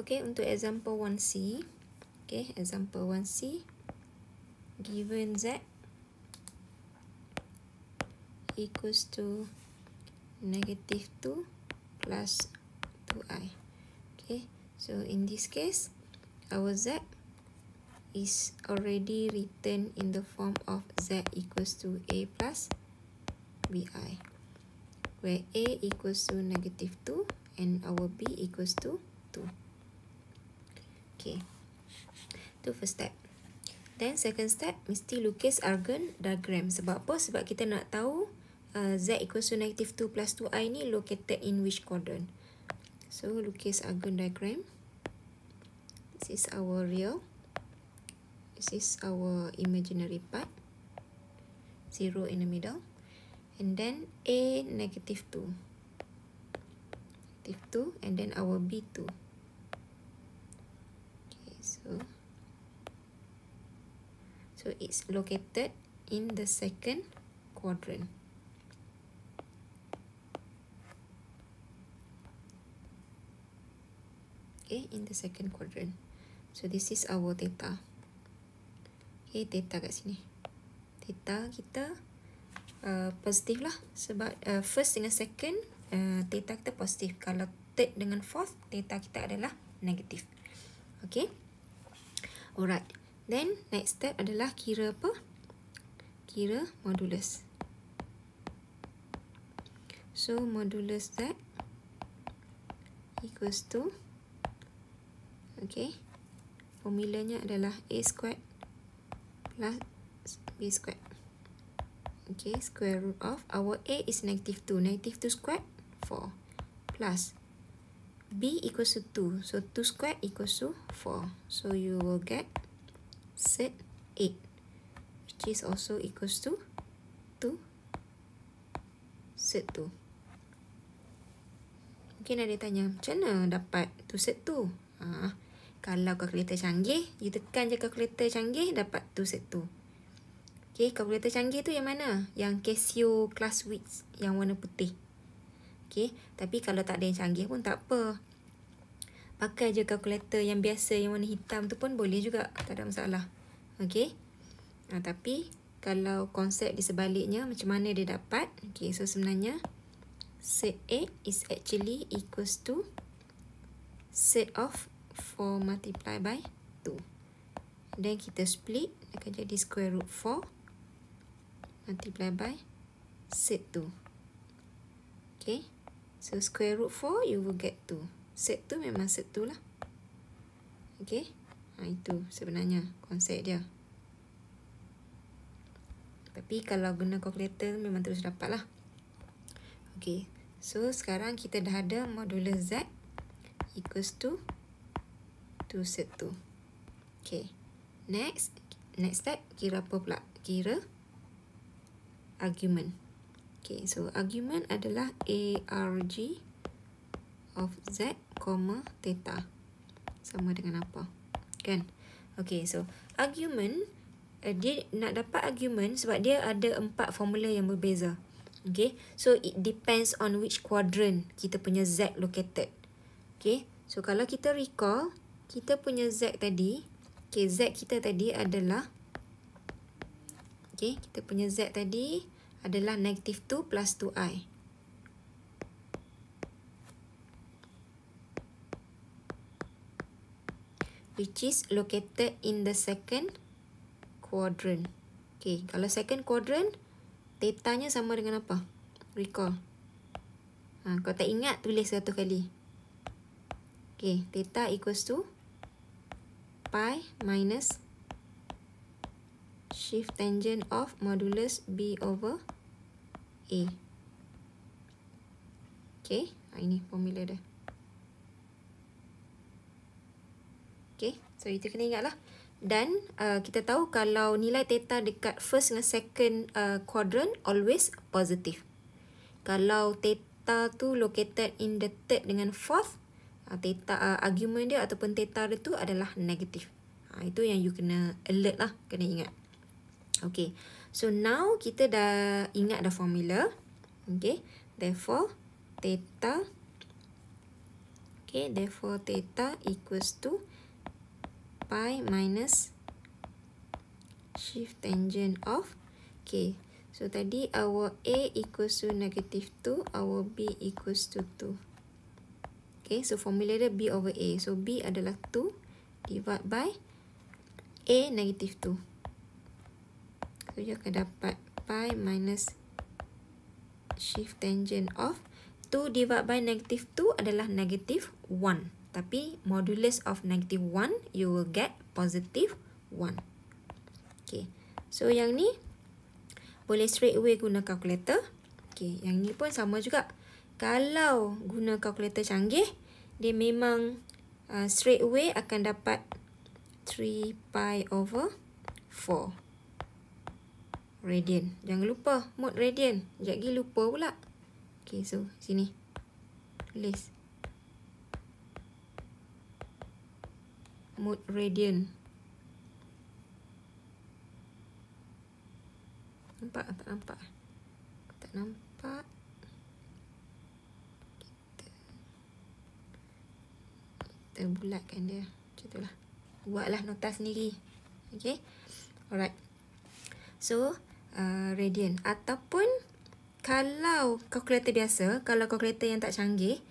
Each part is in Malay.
Okay, untuk example 1C. Okay, example 1C. Given Z equals to negative 2 plus 2i. Okay, so in this case, our Z is already written in the form of Z equals to A plus bi, where A equals to negative 2 and our B equals to 2. Okay, itu first step. Then second step, mesti lukis argon diagram. Sebab apa? Sebab kita nak tahu uh, Z equals to negative 2 plus 2i ni located in which quadrant. So, lukis argon diagram. This is our real. This is our imaginary part. Zero in the middle. And then A negative 2. Negative 2 and then our B2. So, so it's located in the second quadrant. Okay, in the second quadrant. So this is our theta. Okay, theta kat sini. Theta kita uh, positif lah. Sebab uh, first dengan second, uh, theta kita positif. Kalau third dengan fourth, theta kita adalah negatif. Okay. Alright. Then next step adalah kira apa? Kira modulus. So modulus Z equals to okay. Formulanya adalah A squared plus B squared. Okay, square root of our A is negative 2. Negative 2 squared 4 plus b equals to 2. So 2 squared equals to 4. So you will get set 8. Which is also equals to 2 set 2. Mungkin ada tanya, macam mana dapat 2 set 2? Ha, kalau kalkulator canggih, you tekan je kalkulator canggih, dapat 2 set 2. Okay, kalkulator canggih tu yang mana? Yang Casio Class Width yang warna putih. Okay. Tapi kalau tak ada yang canggih pun tak apa. Pakai je kalkulator yang biasa yang warna hitam tu pun boleh juga. Tak ada masalah. Okay. Ha, tapi kalau konsep di sebaliknya macam mana dia dapat. Okay. So sebenarnya set A is actually equals to set of 4 multiply by 2. Then kita split. Akan jadi square root 4 multiply by set 2. Okay. So square root 4 you will get 2. Set tu memang set tu lah. Okay. Ha, itu sebenarnya konsep dia. Tapi kalau guna calculator memang terus dapat lah. Okay. So sekarang kita dah ada modulus Z equals to 2 set 2. Okay. Next. Next step kira apa pula? Kira argument. Okay, so argument adalah ARG of Z, theta. Sama dengan apa? Kan? Okay, so argument, uh, dia nak dapat argument sebab dia ada empat formula yang berbeza. Okay, so it depends on which quadrant kita punya Z located. Okay, so kalau kita recall, kita punya Z tadi, okay, Z kita tadi adalah, okay, kita punya Z tadi, adalah negative 2 plus 2i. Which is located in the second quadrant. Okay, kalau second quadrant, tetanya sama dengan apa? Recall. Ha, kalau tak ingat, tulis satu kali. Okay, theta equals to pi minus shift tangent of modulus B over A. Okay, ha, ini formula dia. Okay, so itu kena ingat lah. Dan uh, kita tahu kalau nilai theta dekat first dengan second uh, quadrant always positive. Kalau theta tu located in the third dengan fourth, uh, theta uh, argument dia ataupun theta dia tu adalah negative. Ha, itu yang you kena alert lah, kena ingat. Okay. So now kita dah ingat dah formula. Okay. Therefore, theta. Okay, therefore theta equals to pi minus shift tangent of k. So tadi our A equals to negative 2, our B equals to 2. Okay, so formula dia B over A. So B adalah 2 divided by A negative 2. So you akan dapat pi minus shift tangent of 2 divided by negative 2 adalah negative 1. Tapi modulus of negative 1, you will get positive 1. Okay. So yang ni boleh straight away guna calculator. Okay. Yang ni pun sama juga. Kalau guna calculator canggih, dia memang uh, straight away akan dapat 3 pi over 4 radian. Jangan lupa mode radian. Sekejap lagi lupa pula. Okay, so sini. Tulis. Mode radian. Nampak tak nampak? Tak nampak. Kita, kita bulatkan dia. Macam itulah. Buatlah nota sendiri. Okay. Alright. So, uh, radian. Ataupun kalau kalkulator biasa, kalau kalkulator yang tak canggih,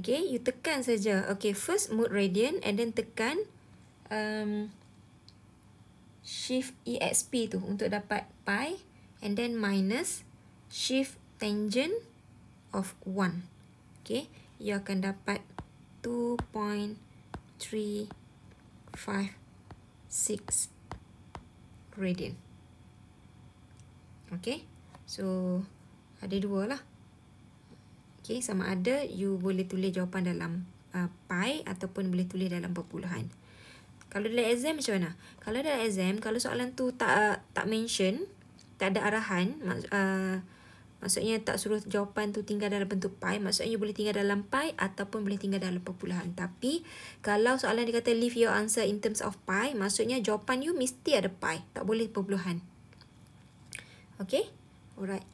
okay, you tekan saja. Okay, first mode radian and then tekan um, shift exp tu untuk dapat pi and then minus shift tangent of 1. Okay, you akan dapat 2.356 radian. Okay, so ada dua lah. Okay, sama ada you boleh tulis jawapan dalam uh, pi ataupun boleh tulis dalam perpuluhan. Kalau dalam exam macam mana? Kalau dalam exam, kalau soalan tu tak uh, tak mention, tak ada arahan, mak, uh, maksudnya tak suruh jawapan tu tinggal dalam bentuk pi, maksudnya you boleh tinggal dalam pi ataupun boleh tinggal dalam perpuluhan. Tapi, kalau soalan dia kata leave your answer in terms of pi, maksudnya jawapan you mesti ada pi, tak boleh perpuluhan. Okay? Alright.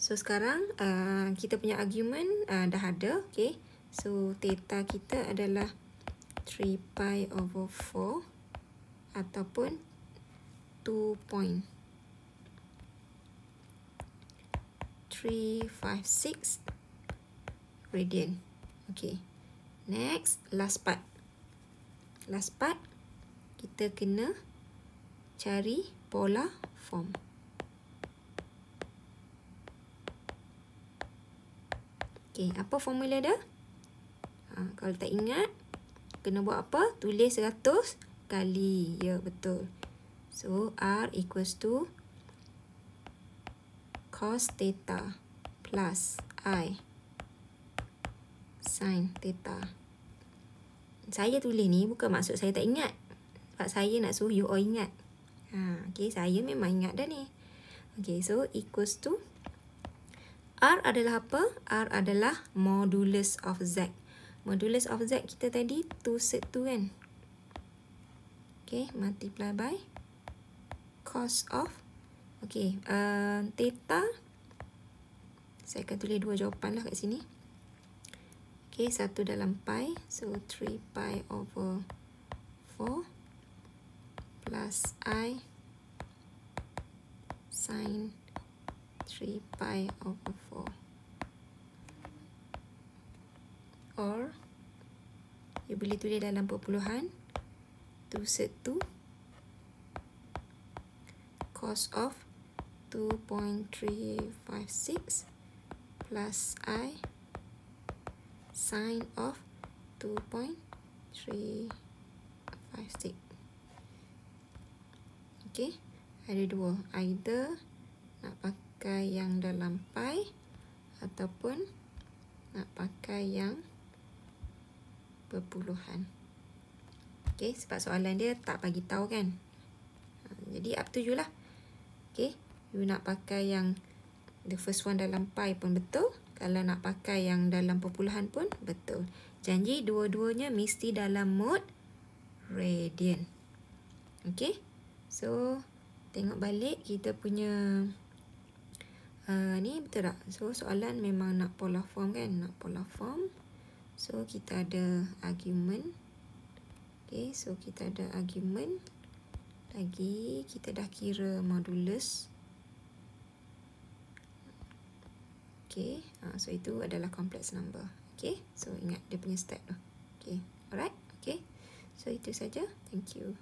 So sekarang uh, kita punya argument uh, dah ada. Okay. So theta kita adalah 3 pi over 4 ataupun 2 point 356 radian. Okay. Next, last part. Last part, kita kena cari pola form. Okey, apa formula dia? Ha, kalau tak ingat, kena buat apa? Tulis 100 kali. Ya, betul. So, R equals to cos theta plus I sin theta. Saya tulis ni bukan maksud saya tak ingat. Sebab saya nak suruh you all ingat. Ha, okay, saya memang ingat dah ni. Okay, so equals to R adalah apa? R adalah modulus of Z. Modulus of Z kita tadi 2 set 2 kan? Okay, multiply by cos of Okay, uh, theta Saya akan tulis dua jawapan lah kat sini Okay, satu dalam pi So, 3 pi over 4 Plus I Sin 3 pi over 4 or you boleh tulis dalam perpuluhan 2 set 2 cos of 2.356 plus i sin of 2.356 okay ada dua. Either nak pakai pakai yang dalam pi ataupun nak pakai yang berpuluhan. Okay, sebab soalan dia tak bagi tahu kan. Ha, jadi up to you lah. Okay, you nak pakai yang the first one dalam pi pun betul. Kalau nak pakai yang dalam perpuluhan pun betul. Janji dua-duanya mesti dalam mode radian. Okay, so tengok balik kita punya Uh, ni betul tak? So soalan memang nak polar form kan? Nak polar form. So kita ada argument. Okay, so kita ada argument. Lagi kita dah kira modulus. Okay, uh, so itu adalah complex number. Okay, so ingat dia punya step tu. Okay, alright. Okay, so itu saja. Thank you.